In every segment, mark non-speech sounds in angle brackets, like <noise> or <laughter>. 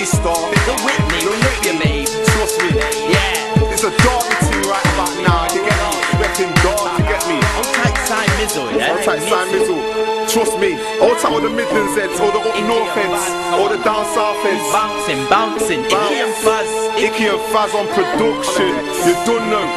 City Star. Witney, The Midlands heads, all the up north heads, all the down south heads. Bouncing, bouncing, Icky and Faz. Icky and Faz on production. You done them.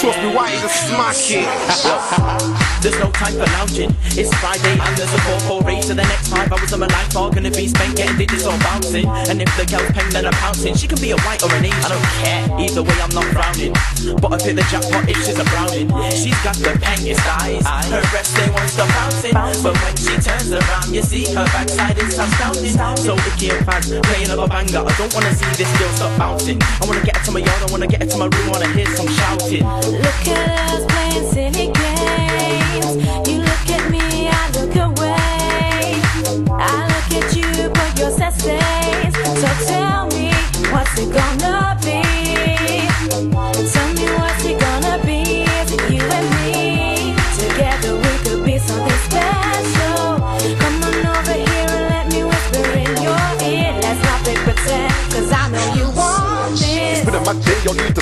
Trust me, why you just smack it? <laughs> There's no time for lounging. It's Friday and there's a 4-4 race. So the next five hours of my life are gonna be spent getting digits or bouncing. And if the girl's paying, then I'm pouncing. She can be a white or an Asian. I don't care. Either way, I'm not frowning. But I've hit the jackpot if she's a browning. She's got the pangest eyes. Her breasts, they won't stop bouncing. But when she turns around, you see her backside is astounding. So Icky and Faz playing up a banger. I don't wanna see this girl stop bouncing. I wanna get her to my yard, I wanna get her to my room, I wanna hear some shouting. Look at us playing silly games.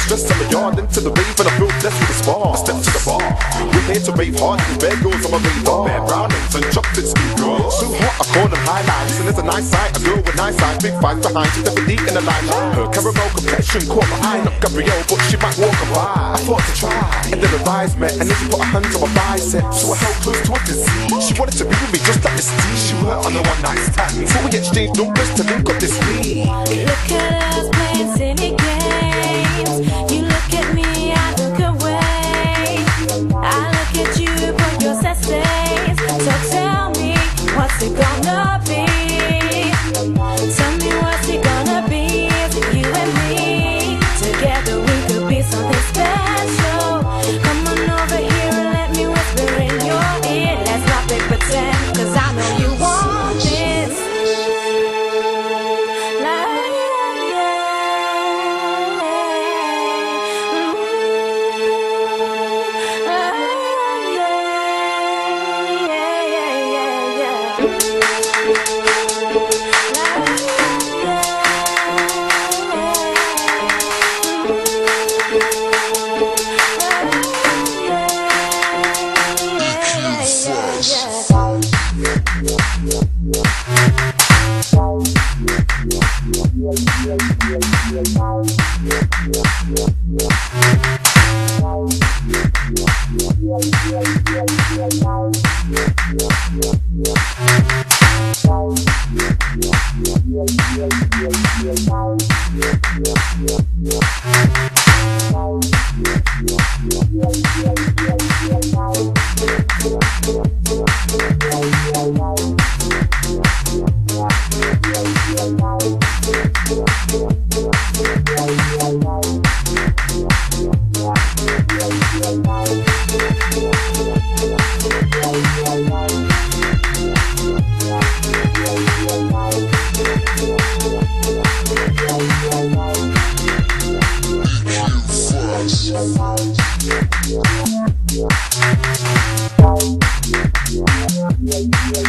Day, I'll the yard into the rave and I feel blessed with a spa. Step to the bar. We're here to rave hard, these bad girls on my radar. Bad brownings and chocolate skin girls. So hot, I call them highlights. And it's a nice sight, a girl with nice eyes, big fight behind, she's definitely in the limelight. Her caramel complexion caught my eye, not Gabrielle, but she might walk a by. I thought to try, and then her eyes met, and then she put her hands on my bicep. So I held close to her see. She wanted to be with me just like this tea. She were on the one night stand. So we exchanged numbers to link up this week. Look at us Bye. Yeah.